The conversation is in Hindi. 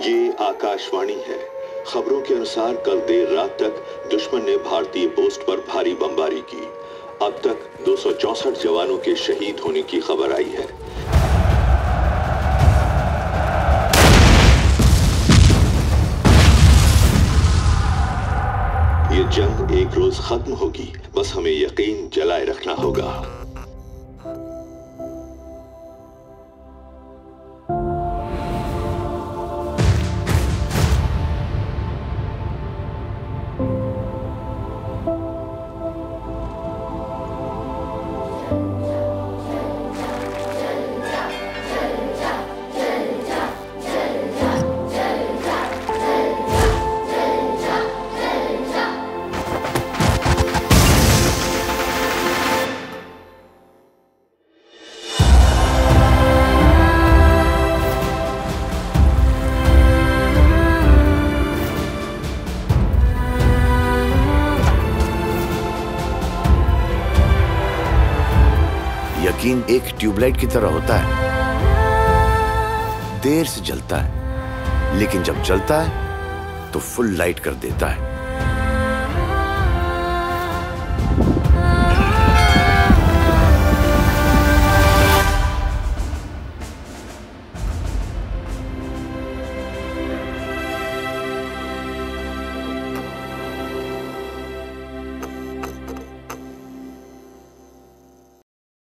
ये आकाशवाणी है। खबरों के अनुसार कल देर रात तक दुश्मन ने भारतीय पोस्ट पर भारी बमबारी की। अब तक दो जवानों के शहीद होने की खबर आई है। ये जंग एक रोज खत्म होगी। बस हमें यकीन जलाए रखना होगा। यकीन एक ट्यूबलाइट की तरह होता है। देर से जलता है। लेकिन जब जलता है तो फुल लाइट कर देता है।